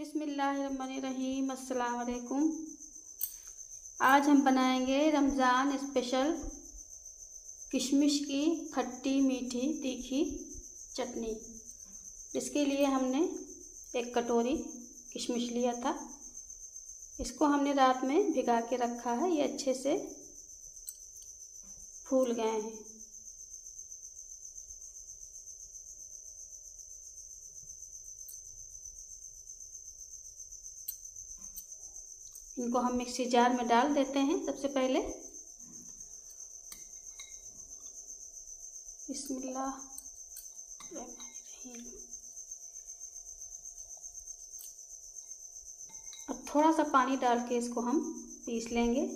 बिसमीम आज हम बनाएँगे रमज़ान स्पेशल किशमिश की खट्टी मीठी तीखी चटनी। इसके लिए हमने एक कटोरी किशमिश लिया था। इसको हमने रात में भिगा के रखा है। ये अच्छे से फूल गए हैं। इनको हम मिक्सी जार में डाल देते हैं सबसे पहले। बिस्मिल्लाह। अब थोड़ा सा पानी डाल के इसको हम पीस लेंगे।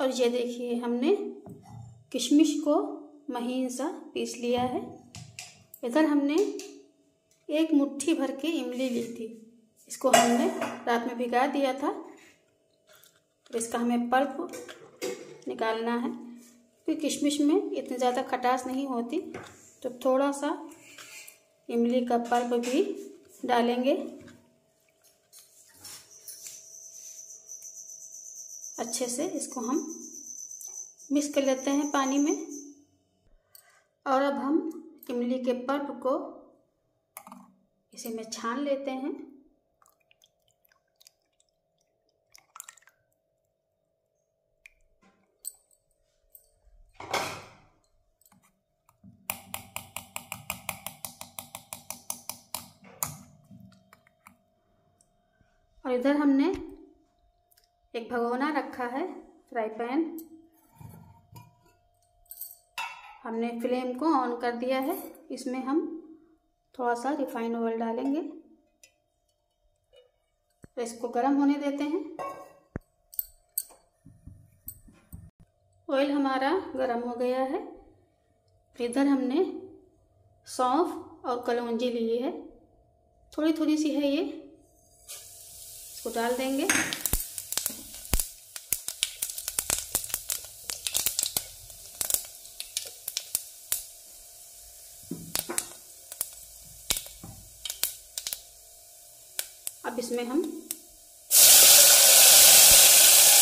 और ये देखिए हमने किशमिश को महीन सा पीस लिया है। इधर हमने एक मुट्ठी भर के इमली ली थी। इसको हमने रात में भिगा दिया था। तो इसका हमें पल्प निकालना है। क्योंकि किशमिश में इतनी ज़्यादा खटास नहीं होती तो थोड़ा सा इमली का पल्प भी डालेंगे। अच्छे से इसको हम मिक्स कर लेते हैं पानी में। और अब हम इमली के पल्प को इसे में छान लेते हैं। और इधर हमने एक भगोना रखा है फ्राई पैन हमने फ्लेम को ऑन कर दिया है। इसमें हम थोड़ा सा रिफाइंड ऑयल डालेंगे। तो इसको गर्म होने देते हैं। ऑयल हमारा गर्म हो गया है। इधर हमने सौंफ और कलौंजी ली है। थोड़ी थोड़ी सी है ये। इसको डाल देंगे। अब इसमें हम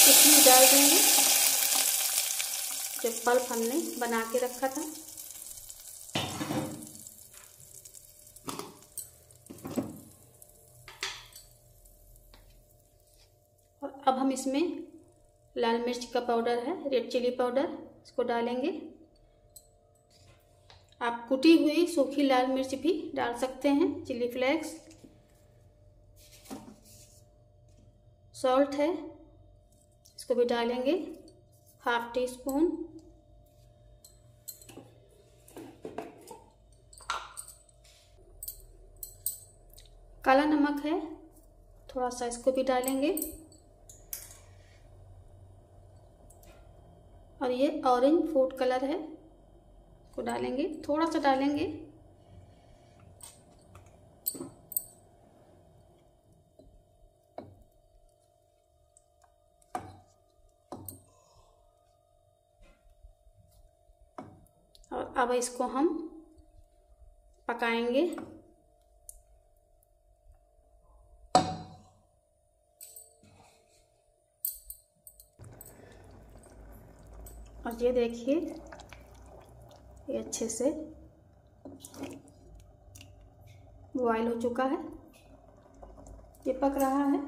इसमें डाल देंगे। जो पल्प हमने बना के रखा था। अब हम इसमें लाल मिर्च का पाउडर है, रेड चिली पाउडर, इसको डालेंगे। आप कुटी हुई सूखी लाल मिर्च भी डाल सकते हैं, चिली फ्लेक्स। सॉल्ट है, इसको भी डालेंगे, हाफ़ टी स्पून। काला नमक है, थोड़ा सा इसको भी डालेंगे। और ये ऑरेंज फ़ूड कलर है। को डालेंगे, थोड़ा सा डालेंगे। और अब इसको हम पकाएँगे। ये देखिए, ये अच्छे से बॉयल हो चुका है। ये पक रहा है।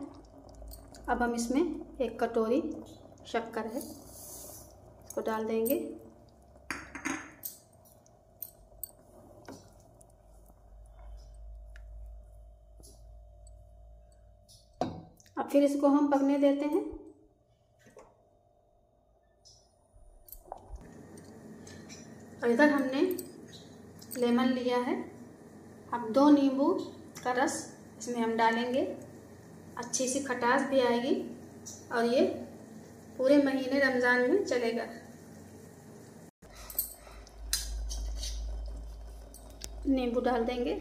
अब हम इसमें एक कटोरी शक्कर है, इसको डाल देंगे। अब फिर इसको हम पकने देते हैं। और इधर हमने लेमन लिया है। अब दो नींबू का रस इसमें हम डालेंगे। अच्छी सी खटास भी आएगी और ये पूरे महीने रमज़ान में चलेगा। नींबू डाल देंगे।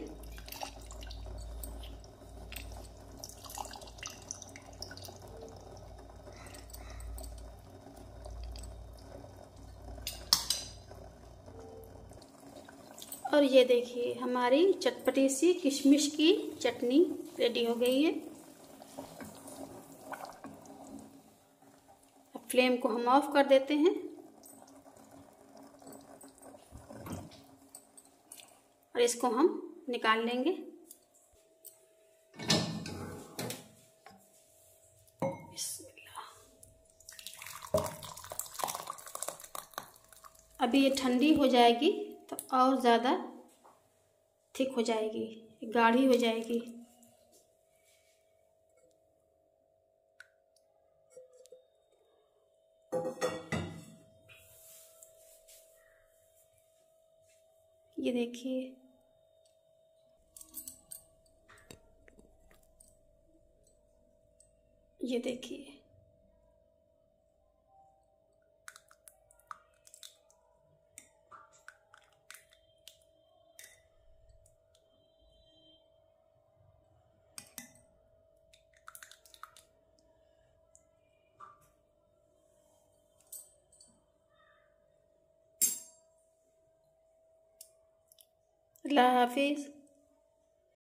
और ये देखिए, हमारी चटपटी सी किशमिश की चटनी रेडी हो गई है। अब फ्लेम को हम ऑफ़ कर देते हैं। और इसको हम निकाल लेंगे। अभी ये ठंडी हो जाएगी। तो और ज़्यादा थिक हो जाएगी गाढ़ी हो जाएगी। ये देखिए। ये देखिए। la is.